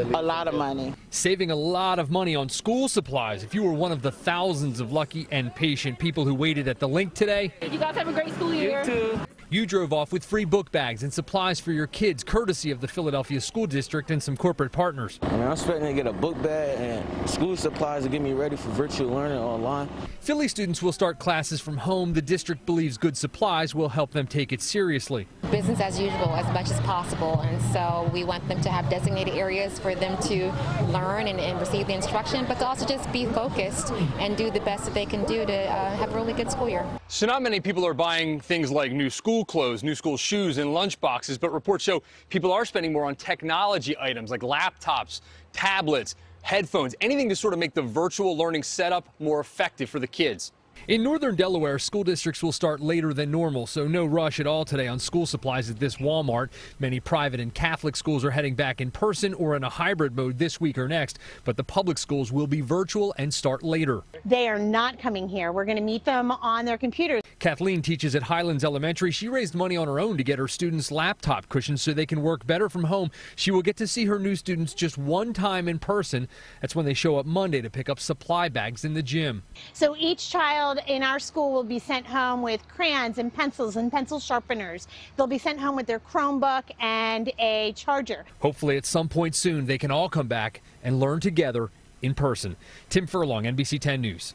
A lot of money. Saving a lot of money on school supplies. If you were one of the thousands of lucky and patient people who waited at the Linc today, You guys have a great school year. you too. You drove off with free book bags and supplies for your kids, courtesy of the Philadelphia School District and some corporate partners. I mean, I'm expecting to get a book bag and school supplies to get me ready for virtual learning online. Philly students will start classes from home. The district believes good supplies will help them take it seriously. Business as usual as much as possible. And so we want them to have designated areas for them to learn and, and receive the instruction, but to also just be focused and do the best that they can do to uh, have a really good school year. So not many people are buying things like new school clothes, new school shoes, and lunch boxes, but reports show people are spending more on technology items like laptops, tablets, headphones, anything to sort of make the virtual learning setup more effective for the kids. In northern Delaware, school districts will start later than normal, so no rush at all today on school supplies at this Walmart. Many private and Catholic schools are heading back in person or in a hybrid mode this week or next, but the public schools will be virtual and start later. They are not coming here. We're going to meet them on their computers. Kathleen teaches at Highlands Elementary. She raised money on her own to get her students laptop cushions so they can work better from home. She will get to see her new students just one time in person. That's when they show up Monday to pick up supply bags in the gym. So each child in our school will be sent home with crayons and pencils and pencil sharpeners. They'll be sent home with their Chromebook and a charger. Hopefully, at some point soon, they can all come back and learn together in person. Tim Furlong, NBC 10 News.